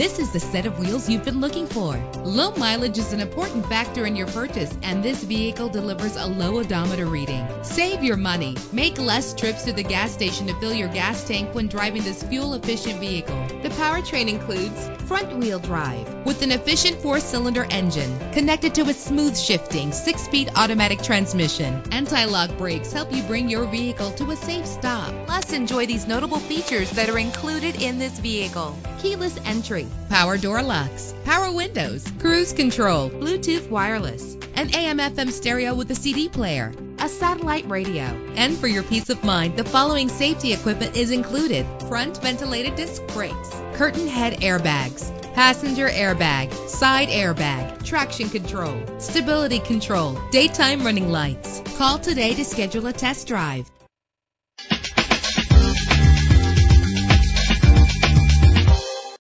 This is the set of wheels you've been looking for. Low mileage is an important factor in your purchase, and this vehicle delivers a low odometer reading. Save your money. Make less trips to the gas station to fill your gas tank when driving this fuel efficient vehicle. The powertrain includes front wheel drive with an efficient four cylinder engine connected to a smooth shifting six speed automatic transmission. Anti lock brakes help you bring your vehicle to a safe stop. Plus, enjoy these notable features that are included in this vehicle keyless entry, power door locks, power windows, cruise control, Bluetooth wireless, an AM FM stereo with a CD player, a satellite radio. And for your peace of mind, the following safety equipment is included front ventilated disc brakes, curtain head airbags, passenger airbag, side airbag, traction control, stability control, daytime running lights. Call today to schedule a test drive.